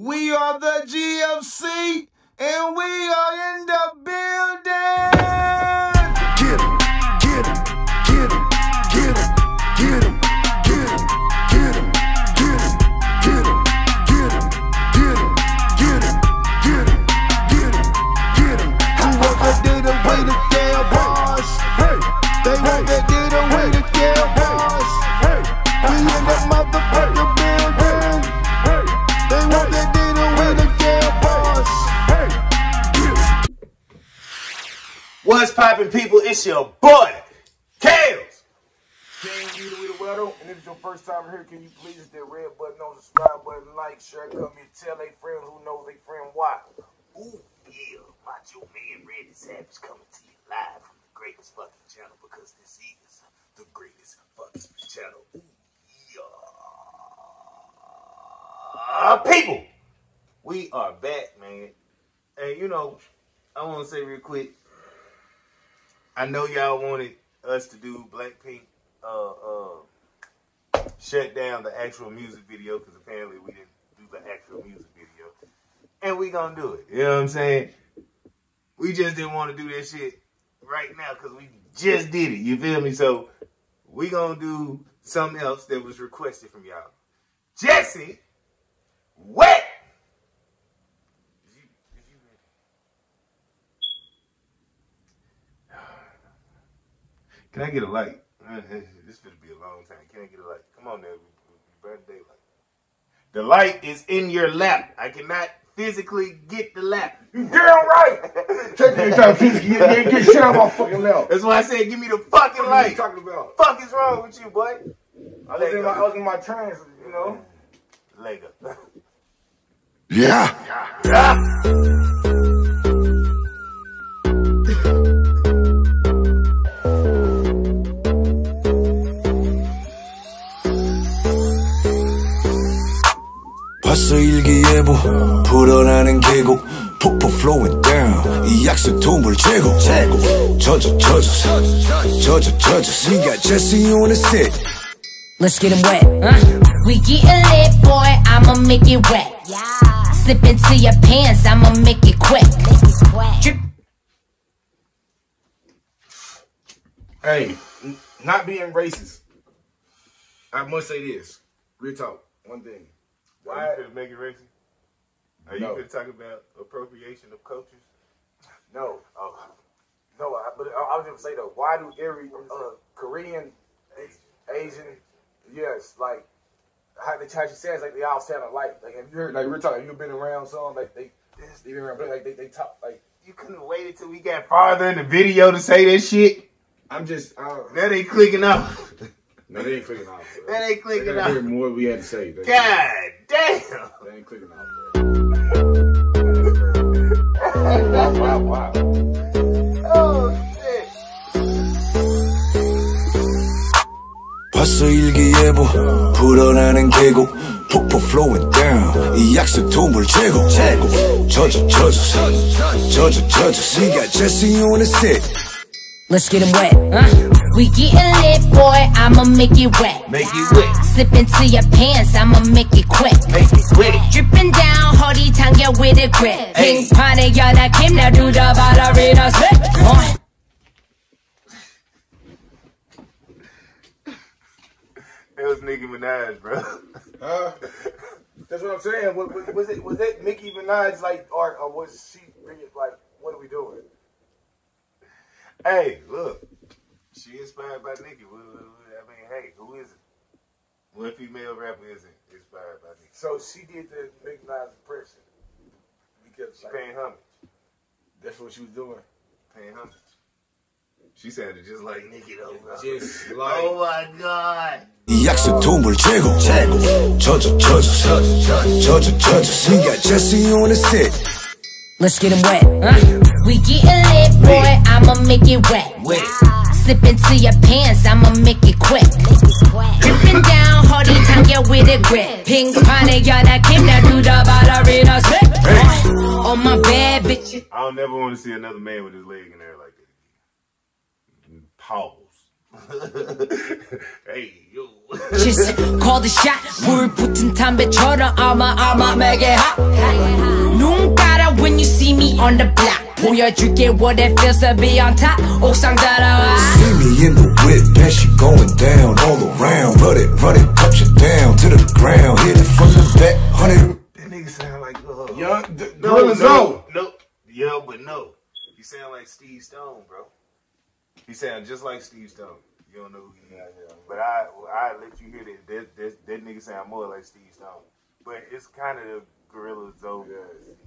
We are the GFC, and we are in the building. It's your boy, Kales. And if it's your first time here, can you please hit that red button on subscribe button, like, share, come here, tell a friend who knows a friend why. Ooh, yeah, Macho Man Randy Savage coming to you live from the greatest fucking channel because this is the greatest fucking channel. Ooh, yeah. People, we are back, man. And you know, I want to say real quick, I know y'all wanted us to do Blackpink uh uh shut down the actual music video because apparently we didn't do the actual music video. And we gonna do it. You know what I'm saying? We just didn't want to do that shit right now because we just did it. You feel me? So we gonna do something else that was requested from y'all. Jessi, wet. Is you- is you ready? Can I get a light? Uh, This is gonna be a long time. Can I get a light? Come on now, we, we, we burn daylight. The light is in your lap. I cannot physically get the lap. You damn right! Take your time, physically, you ain't get shit out my fucking mouth. That's why I said, give me the fucking What are you light. talking about? Fuck is wrong with you, boy? I was in my, I was in my trance, you know? Leg Yeah. Yeah. 봤 flowing down. 이 약속통을 최고 저저 저저 저저 저저. We got Jessi on the set. Let's get him wet. Uh, We getting lit boy I'ma make it wet. Yeah. Slip into your pants I'ma make it quick. Drip. Hey, not being racist. I must say this. Real talk, one thing. Why, Why make it racist? Are you No. finna talk about appropriation of cultures? No, oh, no, I, but I, was gonna say though, why do every uh, Korean, Asian, yes, like how they how she says like they all sound alike. Like have you heard like we're talking, you've been around some like they this they been around like they they talk like You couldn't have waited till we got farther in the video to say that shit. I'm just uh, That ain't clicking up. no they ain't clicking off. Bro. That ain't clicking gotta hear more we had to say. They, God damn. they ain't clicking off, bro. Wow, wow. Oh shit. 봤어 일기예보 불어나는 계곡 폭포 flowing down 이 약속 도물 제곱 젖어 젖어 젖어 젖어 We got Jesse on the set Let's get 'em wet. Uh. We getting lit, boy. I'ma make it wet. Make it wet. Slip into your pants. I'ma make it quick. Make it quick. Dripping down, 허리 당겨 with a grip. Hey. 핑판에 연약힘, now do the ballerina slip. Uh. That was Nicki Minaj, bro. Uh, that's what I'm saying. Was, was, was it was that Nicki Minaj like, or, or was she really, like, what are we doing? hey, look. she inspired by Nicki. What, what, what, I mean, hey, who is it? What female rapper isn't inspired by Nicki? So she did the Nicki Minaj impression because she like, paying homage. That's what she was doing, paying homage. She sounded just like Nicki though. Just like. Oh my god. 이 약속 동물 최고 최고 저저 저저 저저 저저 We got Jessi on the set Let's get him wet. Huh? We gettin' lit, boy. I'ma make it wet. wet Slip into your pants. I'ma make it quick. Dripping down, 허리 당겨 with a grip. 핑판에 연약힘, now do the ballerina slip. Uh. On my bad bitch. I don't never want to see another man with his leg in there like that. again. hey, yo. Just call the shot. 물 붙은 담배처럼 I'm a, I'm a, make it hot. 눈 깔아 when you see me on the block. 보여줄게 what it feels to be on top. 옥상 따라와. See me in the whip, that she going down all around. He sound just like Steve Stone. You don't know who he is, but I, I let you hear that. That, that. that nigga sound more like Steve Stone. But it's kind of Gorilla Zoe.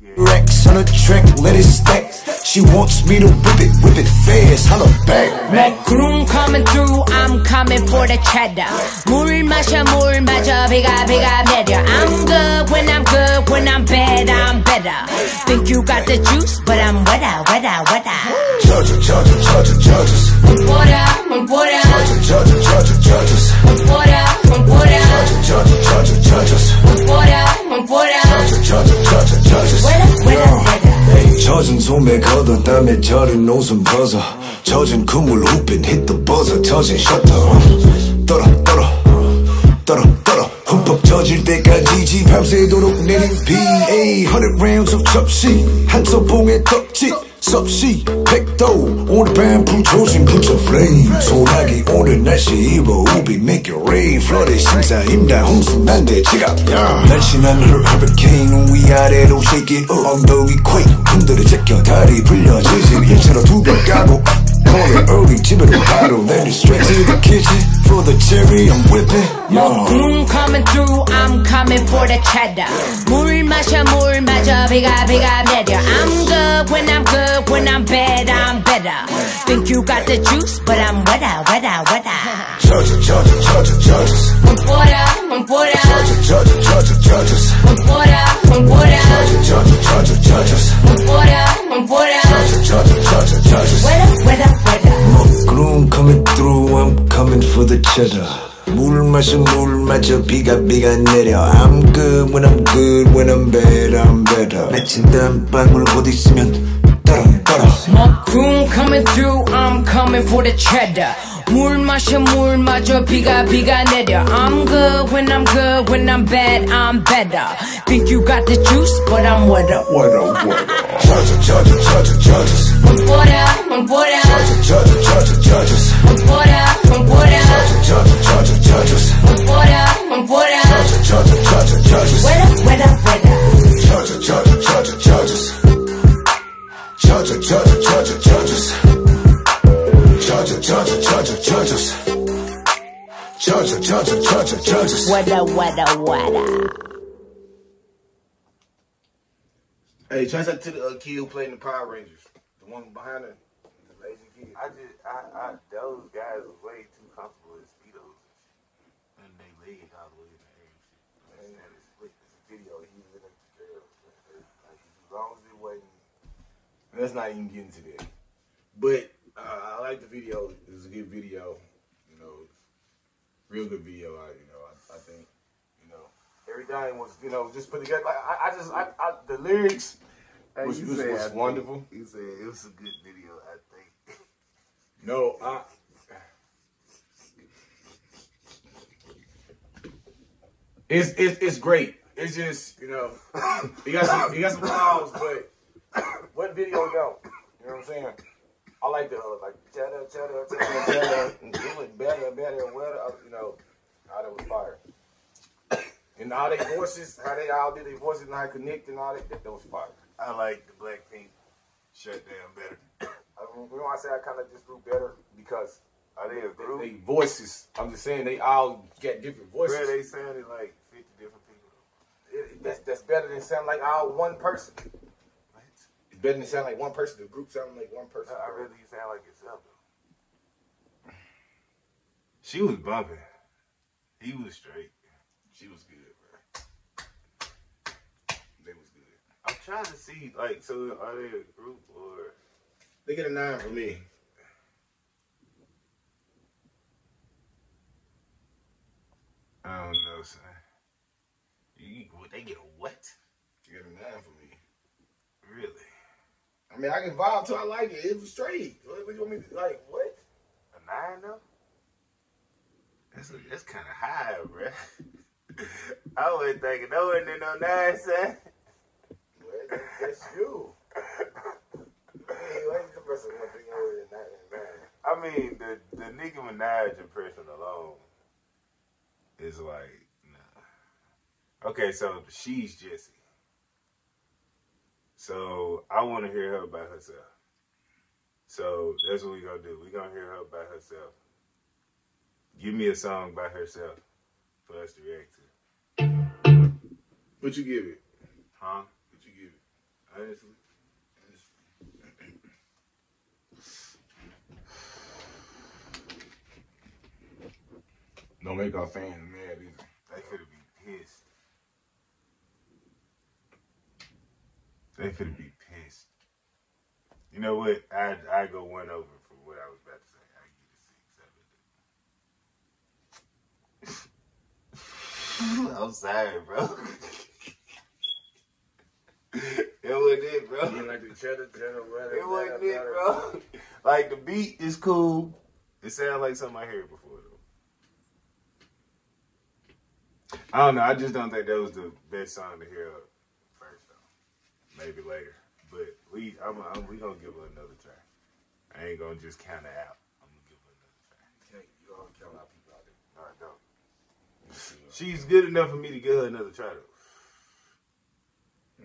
Yeah. Rex on a track, let it stack. She wants me to whip it, whip it fast, holla back. 먹구름 coming through, I'm coming for the cheddar. 물 마셔, 물 마셔, 비가 비가 내려. I'm good when I'm good, when I'm bad, I'm better. Think you got the juice, but I'm wetter, wetter, wetter. Judge it, judge it, judge it, judge us. 뭐라, 뭐라, Judge it, judge it, judge it, judge us. 뭐라, 뭐라, Judge it, judge it, judge us. 소매 걷어 땀에 절은 옷은 벗어 젖은 훅빈 hit the buzzer 젖은 셔터. 떨어 떨어. 떨어 떨어. 흠뻑 젖을 때까지 지 밤새도록 내린 비 hundred rounds of 접시 한 서봉에 떡 지 섭씨 백도 오늘 밤 불조심 붙여 flame 소나기 오늘 날씨 입어 우비 make it rain flooded 심사임다 홍순난데 지갑 야 날씬한 hurricane 위아래로 shake it up 엉덩이 quake 흔들어 제껴 다리 풀려 지질 일체로 두번 까고 Call it early 집으로 바로 Then it's straight to the kitchen For the cherry I'm whipping yeah. 먹구름 coming through, I'm coming for the cheddar. 물 마셔, 물 마셔, 비가 비가 내려. I'm good when I'm good, When I'm bad, I'm better. Think you got the juice, but I'm wetter, wetter, wetter. Judges, judges, judges, judges. One quarter, one quarter. Judges, judges, judges, judges. One quarter, one quarter. Judges, judges, judges, judges. One quarter, one quarter. Judges, judges, judges, judges. Wetter, wetter, wetter. Groom coming through, I'm coming for the cheddar. 물 마셔 물 마셔 비가 비가 내려 I'm good when I'm good when I'm bad I'm better 맺힌 땀방울 어디 있으면 따라 따라 먹구름 coming through, I'm coming for the cheddar. 물 마셔, 물 마셔, 비가 비가 내려. I'm good when I'm good, when I'm bad, I'm better. Think you got the juice, but I'm wetter. What a what a Judge it, judge it, judge it, judge us 뭐라, 뭐라, judge it, judge it, judge us Wetter, wetter, wetter. To the uh, kid who played in the Power Rangers. The one behind the, the lazy kid. I just, I, I, those guys are way too comfortable in speedos and they legs all the way in the air. and shit. And it's split this video. He was in the girl. Like, as long as it wasn't. Let's not even get into that. But uh, I like the video. It was a good video. Real good video. I, you know, I, I think. You know, Everything was, you know, just put together. Like, I, I just, I, I, the lyrics was, was, was wonderful. You said it was a good video, I think. no, I. It's, it's it's great. It's just you know, you got some you got some flaws, but What video don't? You know what I'm saying? I like the uh, like cheddar, cheddar, cheddar, cheddar, and doing better, better, wetter. uh, You know, how that was fire. And all their voices, how they all did their voices and how they connect and all that, that, that was fire. I like the Blackpink shut down better. I mean, you know, I say I kind of just grew better because Are they a they, group? they voices. I'm just saying they all get different voices. Where they sounded like 50 different people. It- that's, that's better than sound like all one person. What? It's better than sound like one person. The group sound like one person. I really sound like yourself though. She was bumping. He was straight. she was good, bro. They was good. I'm trying to see, like, so are they a group or They get a nine from me. I don't know, son. You, what, they get a what? They get a nine from me. Really? I mean, I can vibe till I like it. It was straight. What, what you want me to, like, what? A nine, though? That's, that's kind of high, bro. I wasn't thinking no one did no nine, son. Well, that's you. I mean, the the Nicki Minaj impression alone is like, nah. Okay, so she's Jessi. So I want to hear her by herself. So that's what we gonna do. We gonna hear her by herself. Give me a song by herself for us to react to. What you give it? Huh? What you give it? Honestly. Don't make our fans mad either. They could be pissed. They could be pissed. You know what? I I go one over from what I was about to say. I give it a six. Seven. I'm sorry, bro. it wasn't it, bro. You like the cheddar, cheddar, It wasn't it, bro. Like the beat is cool. It sounds like something I heard before though. I don't know. I just don't think that was the best song to hear. Maybe later, but we I'm, I'm we gonna give her another try. I ain't gonna just count her out. I'm gonna give her another try. Can't you all count out people out there? No, I don't. She's good enough for me to give her another try though.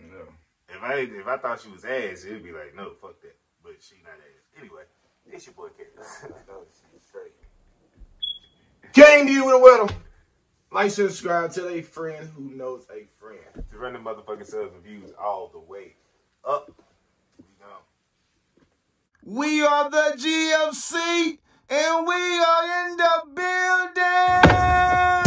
No. If I if I thought she was ass, it'd be like no, fuck that. But she not ass. Anyway, it's your boy Kevin. No, she's straight. Came to you with a weddle. Like, subscribe, tell a friend who knows a friend. to run the motherfucking and views all the way up. We gone. We are the GFC, and we are in the building.